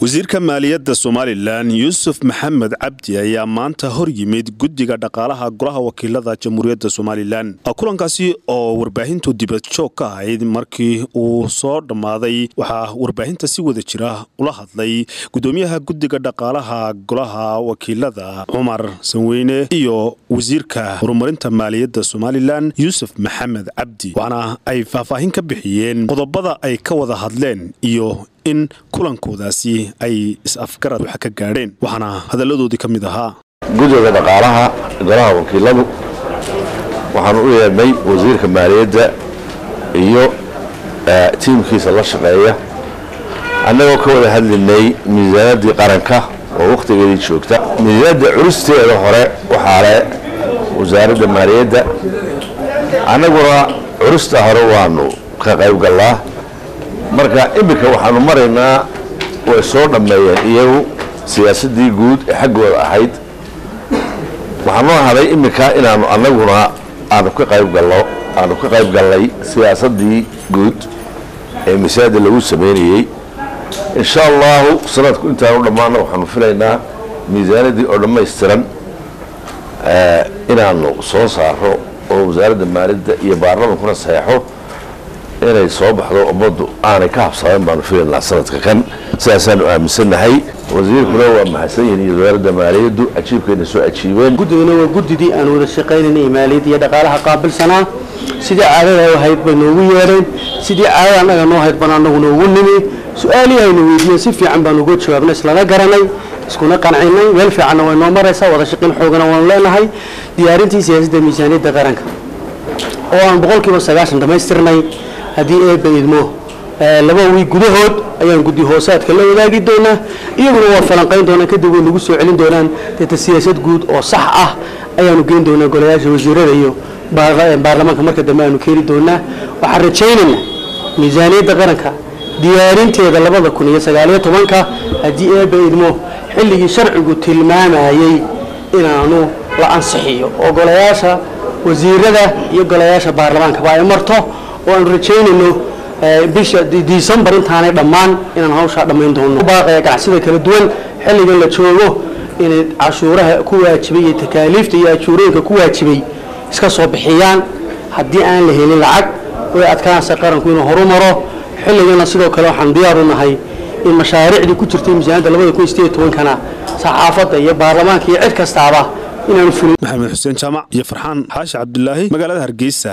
wasiirka maaliyadda somalilan yuusuf maxamed cabdi ayaa maanta hor yimid guddiga dhaqaalaha golaha wakiilada jamhuuriyadda somalilan. Kulankaasi oo warbaahintu dibadjoog ka ahayd markii uu soo dhammaaday waxaa warbaahinta si wada jira ula hadlay gudoomiyaha guddiga dhaqaalaha golaha wakiilada cumar sanweyne iyo wasiirka horumarinta maaliyadda somalilan yuusuf maxamed cabdi. Waxaana ay faahfaahin ka bixiyeen qodobada ay ka wada hadleen iyo in kulankoodaasi ay is-afgarad wax ka gaadheen. Waxaana hadalladoodii ka mid ahaa. Guddiga dhaqaalaha golaha wakiiladu waxaanu u yeedhnay wasiirka maaliyadda iyo tiimkiisa la shaqeeya. Annagoo ka wada hadlinay miisaanaddii qaranka oo wakhtigeedii joogta. Miisaanadda culusteeda hore waxaa le wasaaradda maaliyadda annaguna culusta hore waanu ka qaybgallaa marka iminka waxaanu maraynaa way soo dhammeeyeen iyagu siyaasaddii guud ee xaggooda ahayd. Waxaa noo haday inaanu annaguna aanu ka qaybgalno aanu ka qayb gallay siyaasaddii guud ee misaada lagu samaynayey insha allahu sanadku intaanu dhammaana waxaanu filaynaa miisaanadii oo dhammaystiran inaanu soo saaro oo wasaaradda maaliyadda iyo baarlamankuna saxeexo inay soo baxdo ummaddu aanay ka habsaadan baanu filaynaa sanadka kan. Sidaasaanu aaminsannahay wasiirkuna waa mahadsan yihiin iyo wasaaradda maaliyaddu ajiibkayna soo ajiibeen. Guddigana waa guddidii aan wada shaqaynayna maaliyadda iyo dhaqaalaha qaabilsanaa sidii caadada ahayd bay noogu yeedheen sidii caadada annaga noo hayd baan annagu noogu nimi. Su'aalihii weydiiyeen si fiican baan uga jawaabnay islana garanay iskuna qancinay meel fiicanna way noo maraysaa wada xoogana waanu leenahay. Diyaarintii siyaasadda miisaaniyadda qaranka oo aan boqolkiiba sagaashan dhammaystirnay haddii eebba idmo laba wiig gudahood ayaan guddi hoosaadka la wadaagi doonaa iyaguna waa falanqayn doonaa kadib way nagu soo celin doonaan. Deeta siyaasad guud oo sax ah ayaanu geyn doonaa golayaasha wasiirada iyo baarlamaanka marka dambe aanu keeni doonaa. Waxaan rajaynaynaa miisaaniyadda qaranka diyaarinteeda labada kun iyo sagaaliyo tobanka haddii eebba idmo xilligii sharcigu tilmaamayey inaanu la ansixiyo oo golayaasha wasiirada iyo golayaasha baarlamaankaba ay marto oo aanu rajaynayno bisha disembar intaanay dhammaan inaan hawshaa dhammayn doono. Baaqaya ganacsida kala duwan xilligan la joogo inay cashuuraha ku waajibay iyo takaaliifta iyo ajuurooyinka ku waajibay iska soo bixiyaan. Haddii aan la helin lacag way adkaanaysa qaranku inuu horumaro. Xilligana sidoo kale waxaan diyaar u nahay in mashaariicdii ku jirtay miisaanadda labada kun sideed tobankana saxaafadda iyo baarlamaanka iyo cid kastaaba inaanu fulin. Maxamed xuseen jaamac iyo farxaan xaashi cabdulaahi magaalada hargeysa